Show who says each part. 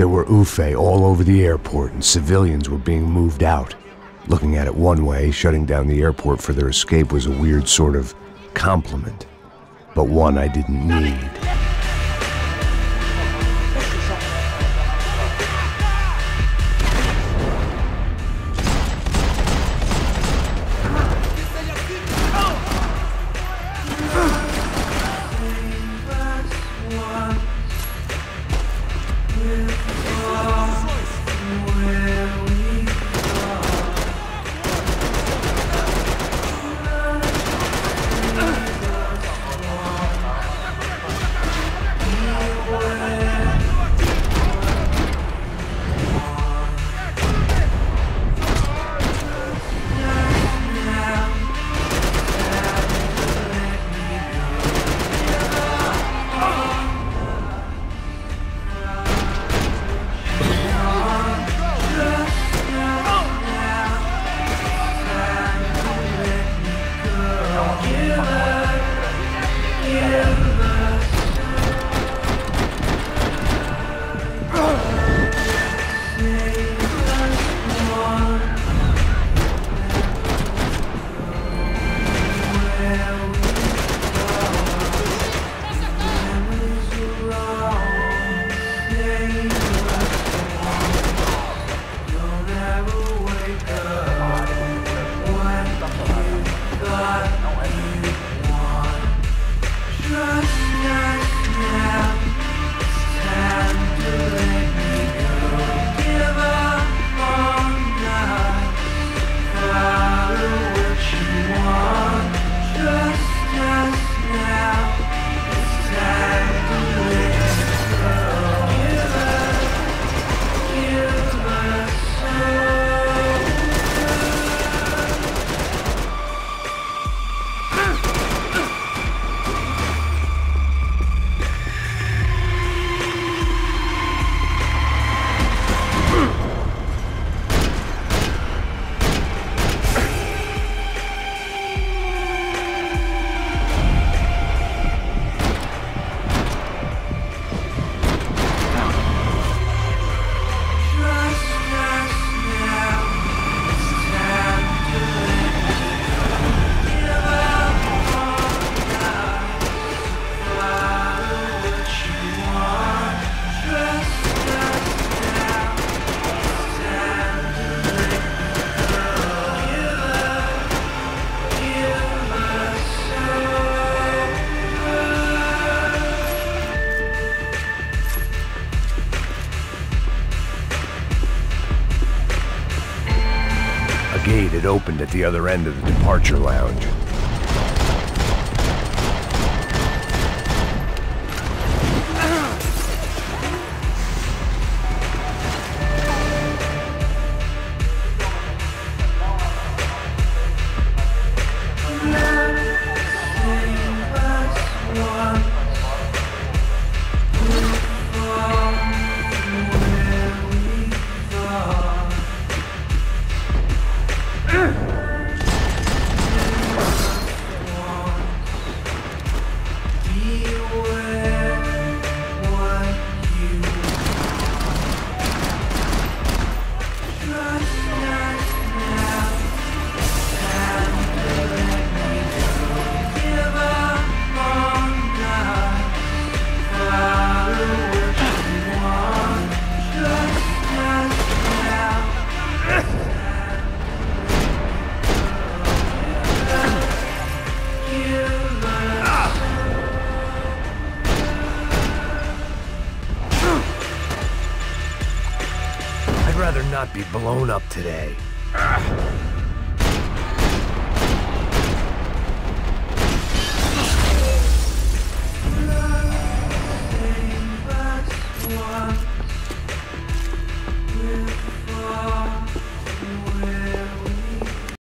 Speaker 1: There were UFE all over the airport, and civilians were being moved out. Looking at it one way, shutting down the airport for their escape was a weird sort of compliment, but one I didn't need. A gate had opened at the other end of the departure lounge. I'd not be blown up today. Ah.